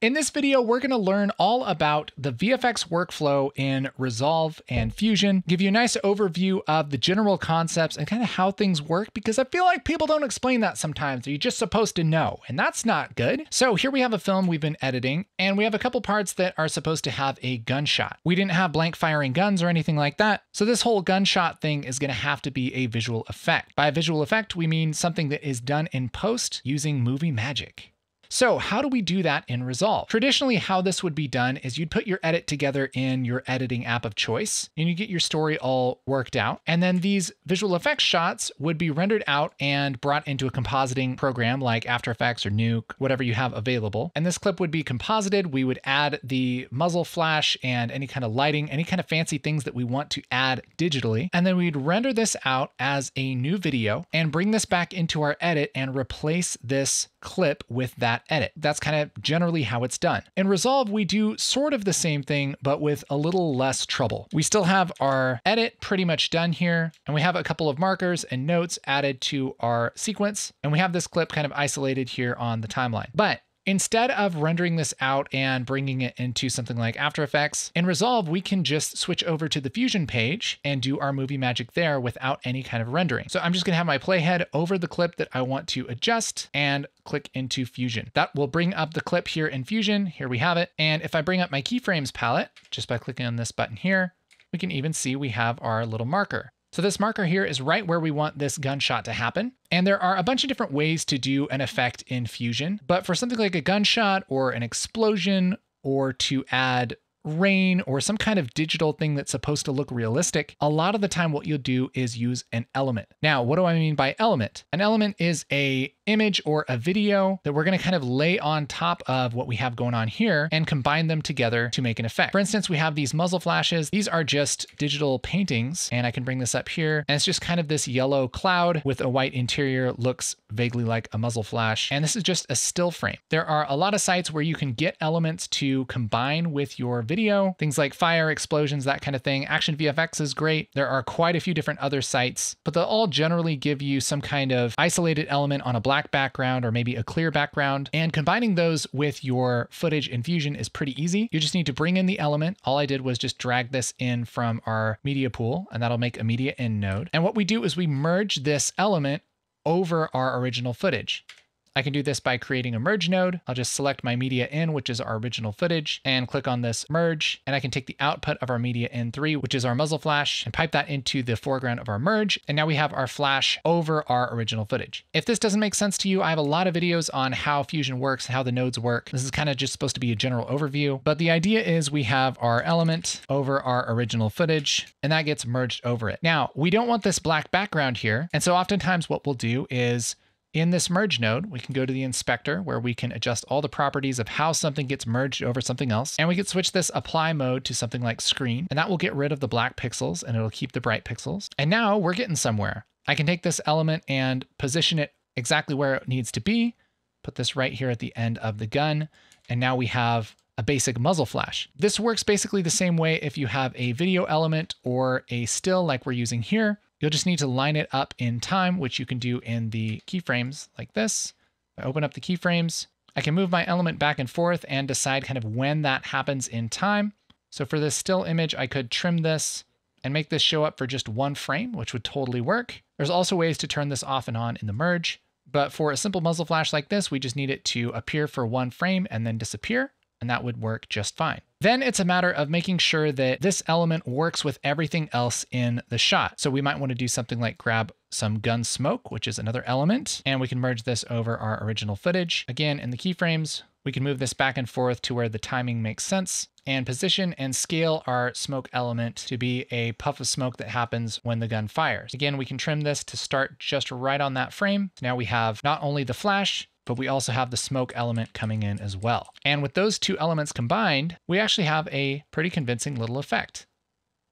In this video, we're going to learn all about the VFX workflow in Resolve and Fusion, give you a nice overview of the general concepts and kind of how things work, because I feel like people don't explain that sometimes. You're just supposed to know, and that's not good. So here we have a film we've been editing, and we have a couple parts that are supposed to have a gunshot. We didn't have blank firing guns or anything like that, so this whole gunshot thing is going to have to be a visual effect. By visual effect, we mean something that is done in post using movie magic. So how do we do that in Resolve? Traditionally, how this would be done is you'd put your edit together in your editing app of choice and you get your story all worked out. And then these visual effects shots would be rendered out and brought into a compositing program like After Effects or Nuke, whatever you have available. And this clip would be composited. We would add the muzzle flash and any kind of lighting, any kind of fancy things that we want to add digitally. And then we'd render this out as a new video and bring this back into our edit and replace this clip with that edit. That's kind of generally how it's done. In Resolve, we do sort of the same thing, but with a little less trouble. We still have our edit pretty much done here, and we have a couple of markers and notes added to our sequence, and we have this clip kind of isolated here on the timeline. But Instead of rendering this out and bringing it into something like After Effects, in Resolve, we can just switch over to the Fusion page and do our movie magic there without any kind of rendering. So I'm just gonna have my playhead over the clip that I want to adjust and click into Fusion. That will bring up the clip here in Fusion. Here we have it. And if I bring up my keyframes palette, just by clicking on this button here, we can even see we have our little marker. So this marker here is right where we want this gunshot to happen. And there are a bunch of different ways to do an effect in Fusion, but for something like a gunshot or an explosion or to add rain or some kind of digital thing that's supposed to look realistic, a lot of the time what you'll do is use an element. Now, what do I mean by element? An element is a image or a video that we're going to kind of lay on top of what we have going on here and combine them together to make an effect. For instance, we have these muzzle flashes. These are just digital paintings and I can bring this up here and it's just kind of this yellow cloud with a white interior looks vaguely like a muzzle flash. And this is just a still frame. There are a lot of sites where you can get elements to combine with your video, things like fire, explosions, that kind of thing. Action VFX is great. There are quite a few different other sites, but they'll all generally give you some kind of isolated element on a black black background or maybe a clear background. And combining those with your footage in Fusion is pretty easy. You just need to bring in the element. All I did was just drag this in from our media pool and that'll make a media in node. And what we do is we merge this element over our original footage. I can do this by creating a merge node. I'll just select my media in, which is our original footage, and click on this merge. And I can take the output of our media in three, which is our muzzle flash, and pipe that into the foreground of our merge. And now we have our flash over our original footage. If this doesn't make sense to you, I have a lot of videos on how Fusion works, how the nodes work. This is kind of just supposed to be a general overview, but the idea is we have our element over our original footage, and that gets merged over it. Now, we don't want this black background here. And so oftentimes what we'll do is in this merge node, we can go to the inspector where we can adjust all the properties of how something gets merged over something else. And we can switch this apply mode to something like screen, and that will get rid of the black pixels and it'll keep the bright pixels. And now we're getting somewhere. I can take this element and position it exactly where it needs to be, put this right here at the end of the gun, and now we have a basic muzzle flash. This works basically the same way if you have a video element or a still like we're using here. You'll just need to line it up in time, which you can do in the keyframes like this. I open up the keyframes. I can move my element back and forth and decide kind of when that happens in time. So for this still image, I could trim this and make this show up for just one frame, which would totally work. There's also ways to turn this off and on in the merge. But for a simple muzzle flash like this, we just need it to appear for one frame and then disappear and that would work just fine. Then it's a matter of making sure that this element works with everything else in the shot. So we might want to do something like grab some gun smoke, which is another element, and we can merge this over our original footage. Again, in the keyframes, we can move this back and forth to where the timing makes sense and position and scale our smoke element to be a puff of smoke that happens when the gun fires. Again, we can trim this to start just right on that frame. Now we have not only the flash, but we also have the smoke element coming in as well. And with those two elements combined, we actually have a pretty convincing little effect.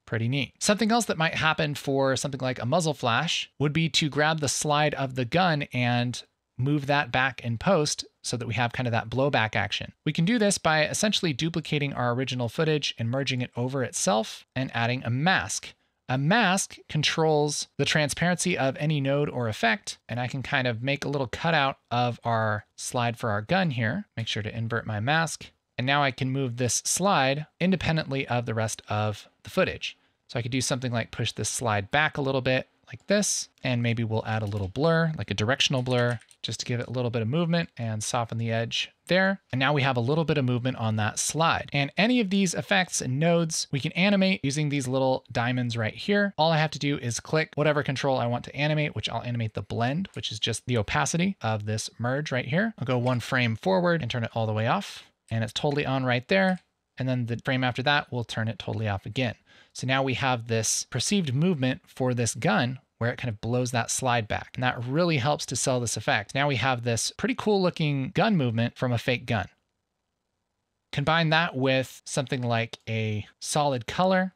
Pretty neat. Something else that might happen for something like a muzzle flash would be to grab the slide of the gun and move that back in post so that we have kind of that blowback action. We can do this by essentially duplicating our original footage and merging it over itself and adding a mask. A mask controls the transparency of any node or effect, and I can kind of make a little cutout of our slide for our gun here. Make sure to invert my mask And now I can move this slide independently of the rest of the footage. So I could do something like push this slide back a little bit like this, and maybe we'll add a little blur, like a directional blur, just to give it a little bit of movement and soften the edge there. And now we have a little bit of movement on that slide. And any of these effects and nodes, we can animate using these little diamonds right here. All I have to do is click whatever control I want to animate, which I'll animate the blend, which is just the opacity of this merge right here. I'll go one frame forward and turn it all the way off. And it's totally on right there. And then the frame after that, we'll turn it totally off again. So now we have this perceived movement for this gun where it kind of blows that slide back. And that really helps to sell this effect. Now we have this pretty cool looking gun movement from a fake gun. Combine that with something like a solid color,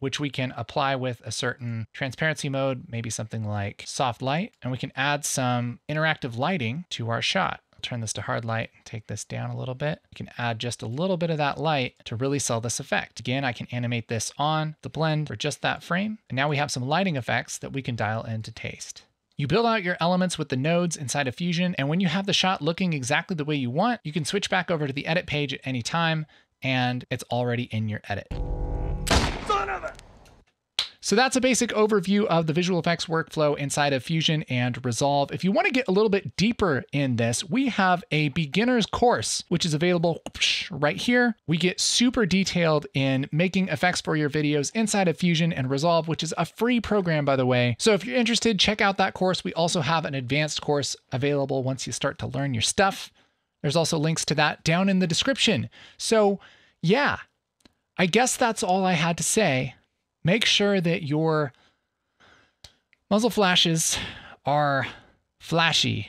which we can apply with a certain transparency mode, maybe something like soft light, and we can add some interactive lighting to our shot turn this to hard light take this down a little bit. You can add just a little bit of that light to really sell this effect. Again, I can animate this on the blend for just that frame. And now we have some lighting effects that we can dial in to taste. You build out your elements with the nodes inside of Fusion, and when you have the shot looking exactly the way you want, you can switch back over to the edit page at any time, and it's already in your edit. So that's a basic overview of the visual effects workflow inside of Fusion and Resolve. If you want to get a little bit deeper in this, we have a beginner's course, which is available right here. We get super detailed in making effects for your videos inside of Fusion and Resolve, which is a free program, by the way. So if you're interested, check out that course. We also have an advanced course available once you start to learn your stuff. There's also links to that down in the description. So yeah, I guess that's all I had to say make sure that your muzzle flashes are flashy